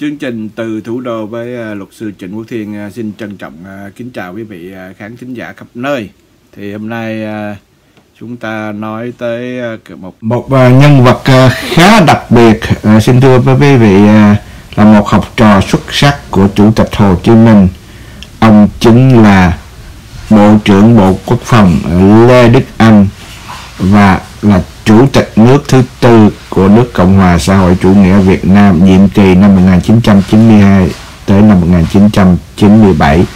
Chương trình từ thủ đô với à, luật sư Trịnh Quốc Thiên à, xin trân trọng à, kính chào quý vị khán thính giả khắp nơi. Thì hôm nay chúng ta nói tới một một nhân vật khá đặc biệt xin thưa với quý vị là một học trò xuất sắc của Chủ tịch Hồ Chí Minh. Ông chính là Bộ trưởng Bộ Quốc phòng Lê Đức Anh và là Chủ tịch nước thứ tư của nước Cộng hòa xã hội chủ nghĩa Việt Nam nhiệm kỳ năm 1992 tới năm 1997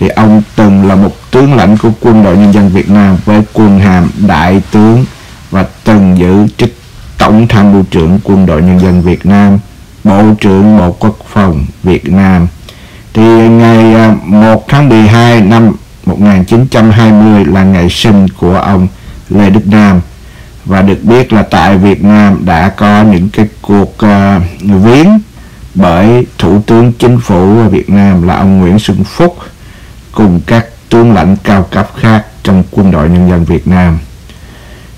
thì ông từng là một tướng lãnh của quân đội nhân dân Việt Nam với quân hàm đại tướng và từng giữ chức tổng tham mưu trưởng quân đội nhân dân Việt Nam, bộ trưởng bộ quốc phòng Việt Nam. Thì ngày à, 1 tháng 12 năm 1920 là ngày sinh của ông Lê Đức Nam và được biết là tại Việt Nam đã có những cái cuộc uh, viếng bởi Thủ tướng Chính phủ Việt Nam là ông Nguyễn Xuân Phúc cùng các tướng lãnh cao cấp khác trong quân đội nhân dân Việt Nam.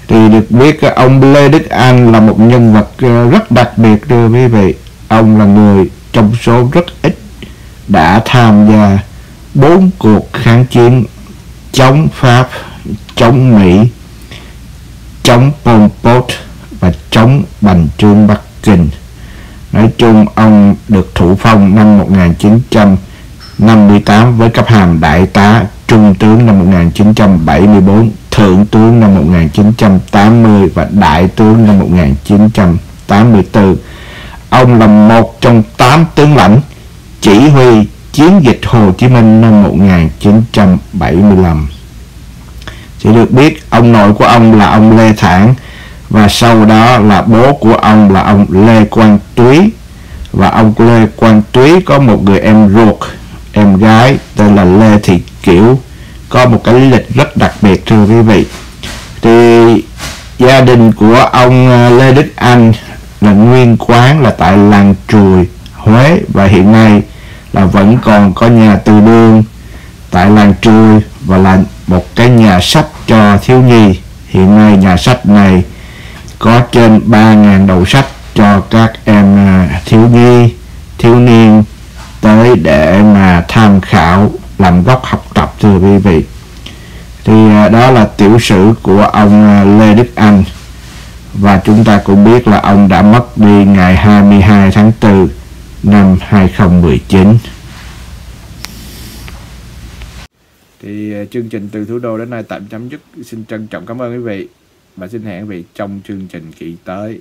Thì được biết ờ, ông Lê Đức Anh là một nhân vật ờ, rất đặc biệt thưa quý vị. Ông là người trong số rất ít đã tham gia bốn cuộc kháng chiến chống Pháp, chống Mỹ chống Pol Pot và chống Bành Trương Bắc Kinh. Nói chung ông được thụ phong năm 1958 với cấp hàm đại tá trung tướng năm 1974, thượng tướng năm 1980 và đại tướng năm 1984. Ông là một trong tám tướng lãnh chỉ huy chiến dịch Hồ Chí Minh năm 1975 chỉ được biết ông nội của ông là ông Lê Thản, và sau đó là bố của ông là ông Lê Quang Túy. Và ông Lê Quang Túy có một người em ruột, em gái tên là Lê Thị Kiểu. Có một cái lịch rất đặc biệt, thưa quý vị. Thì gia đình của ông ờ, Lê Đức Anh là nguyên quán, là tại làng Trùi, Huế. Và hiện nay là vẫn còn có nhà từ đường tại làng Trùi và là một cái nhà sách cho thiếu nhi. Hiện nay nhà sách này có trên 3.000 đầu sách cho các em à, thiếu nhi, thiếu niên tới để mà tham khảo, làm gốc học tập, thưa quý vị. Thì à, đó là tiểu sử của ông à, Lê Đức Anh. Và chúng ta cũng biết là ông đã mất đi ngày 22 tháng 4 năm 2019 thì ờ, chương trình từ thủ đô đến nay tạm chấm dứt. Xin trân trọng cảm ơn quý vị và xin hẹn quý vị trong chương trình kỳ tới.